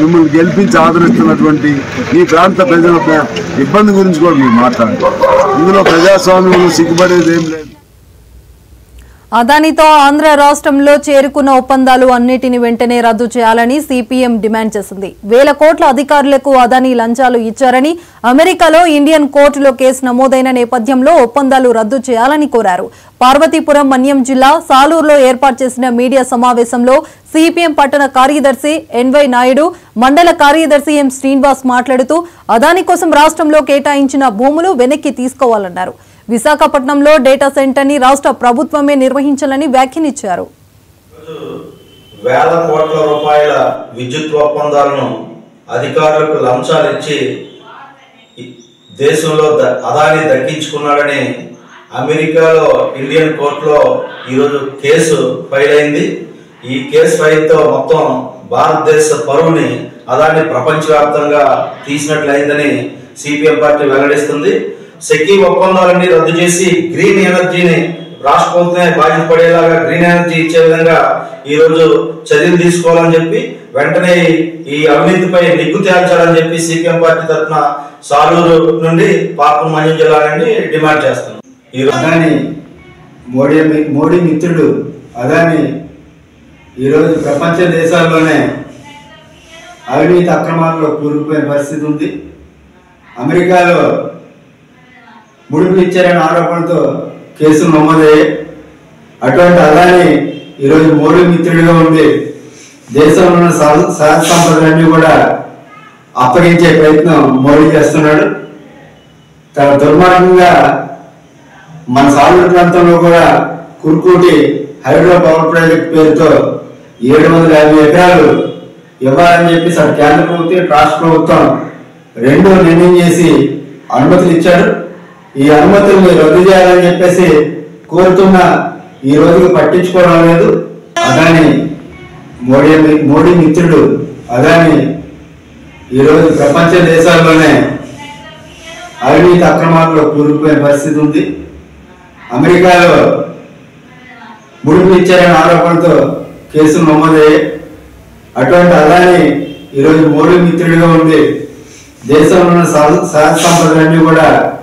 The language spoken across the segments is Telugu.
మిమ్మల్ని గెలిపించి ఆదరిస్తున్నటువంటి ఈ ప్రాంత ప్రజల ఇబ్బంది గురించి కూడా మీరు మాట్లాడారు. ఇందులో ప్రజాస్వామ్యం సిగ్గుపడేది ఏం లేదు. అదానితో ఆంధ్ర రాష్ట్రంలో చేరుకున్న ఒప్పందాలు అన్నిటిని వెంటనే రద్దు చేయాలని సిపిఎం డిమాండ్ చేసింది. వేల కోట్ల అధికారులకు అదాని లంచాలు ఇచ్చారని అమెరికాలో ఇండియన్ కోర్టులో కేసు నమోదైన నేపథ్యంలో ఒప్పందాలు రద్దు చేయాలని కోరారు. పార్వతీపురం మన్యం జిల్లా సాలూరులో ఏర్పాటు చేసిన మీడియా సమావేశంలో సిపిఎం పట్టణ కార్యదర్శి ఎన్వై నాయుడు మండల కార్యదర్శి ఎం శ్రీనివాస్ మాట్లాడుతూ అదాని కోసం రాష్ట్రంలో కేటాయించిన భూములు వెనక్కి తీసుకోవాలన్నారు. విశాఖపట్నంలో డేటా సెంటర్ని రాష్ట్ర ప్రభుత్వమే నిర్వహించాలని వ్యాఖ్యానించారు వేల కోట్ల రూపాయల విద్యుత్ ఒప్పందాలను అధికారులకు లంచాలు ఇచ్చి దేశంలో ద- అదాని దక్కించుకున్నాడని అమెరికాలో ఇండియన్ కోర్టులో ఈరోజు కేసు ఫైల్ అయింది ఈ కేసు ఫైల్తో మొత్తం భారతదేశ పరువుని అదాని ప్రపంచవ్యాప్తంగా తీసినట్లయిందని సిపిఎం పార్టీ వెల్లడిస్తుంది. సెకీ ఒప్పందాలన్నీ రద్దు చేసి గ్రీన్ ఎనర్జీని రాష్ట్ర ప్రభుత్వమే బాధ్యత పడేలాగా గ్రీన్ ఎనర్జీ ఇచ్చే విధంగా ఈరోజు చర్యలు తీసుకోవాలని చెప్పి వెంటనే ఈ అవినీతిపై నిగ్గు తేల్చాలని చెప్పి సిపిఎం పార్టీ తరఫున సాలూరు నుండి పాపం మన్యం జిల్లా డిమాండ్ చేస్తున్నాం. ఈ అదాని మోడీ మోడీ మిత్రుడు అదాని ఈరోజు ప్రపంచ దేశాల్లోనే అవినీతి అక్రమాల్లో కూరుకుపోయే పరిస్థితి ఉంది. అమెరికాలో ముడుపు ఇచ్చారనే ఆరోపణతో కేసులు నమోదయ్యాయి. అటువంటి అల్లాని ఈరోజు మోడీ మిత్రుడిగా ఉండి దేశంలో ఉన్న సహజ సంపదలన్నీ కూడా అప్పగించే ప్రయత్నం మోడీ చేస్తున్నాడు. తన దుర్మార్గంగా మన సాలూరు ప్రాంతంలో కూడా కుర్కూటి హైడ్రో పవర్ ప్రాజెక్ట్ పేరుతో ఏడు వందల యాభై ఎకరాలు ఇవ్వాలని చెప్పి సార్ కేంద్ర ప్రభుత్వం రాష్ట్ర ప్రభుత్వం రెండు నిర్ణయం చేసి అనుమతులు ఇచ్చాడు. ఈ అనుమతుల్ని రద్దు చేయాలని చెప్పేసి కోరుతున్న ఈ రోజుకి పట్టించుకోవడం లేదు. అదాని మోడీ మోడీ మిత్రుడు అదాని ఈరోజు ప్రపంచ దేశాల్లోనే అవినీతి అక్రమాల్లో కూరుకుపోయే పరిస్థితి ఉంది. అమెరికాలో ముడుపు ఇచ్చారనే ఆరోపణతో కేసులు నమోదయ్యాయి. అటువంటి అదాని ఈరోజు మోడీ మిత్రుడిగా ఉండి దేశంలో ఉన్న సహ- సహజ సంపదలన్నీ కూడా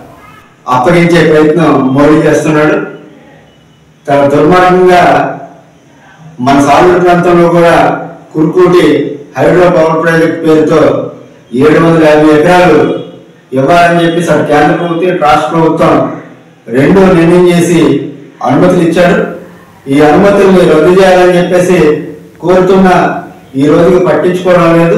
అప్పగించే ప్రయత్నం మోడీ చేస్తున్నాడు. తన దుర్మార్గంగా మన సాగుడు ప్రాంతంలో కూడా కుర్కూటి హైడ్రో పవర్ ప్రాజెక్ట్ పేరుతో ఏడు వందల యాభై ఎకరాలు ఇవ్వాలని చెప్పి సార్ కేంద్ర ప్రభుత్వం రాష్ట్ర ప్రభుత్వం రెండు నిర్ణయం చేసి అనుమతులు ఇచ్చాడు. ఈ అనుమతుల్ని రద్దు చేయాలని చెప్పేసి కోరుతున్న ఈ రోజుకి పట్టించుకోవడం లేదు.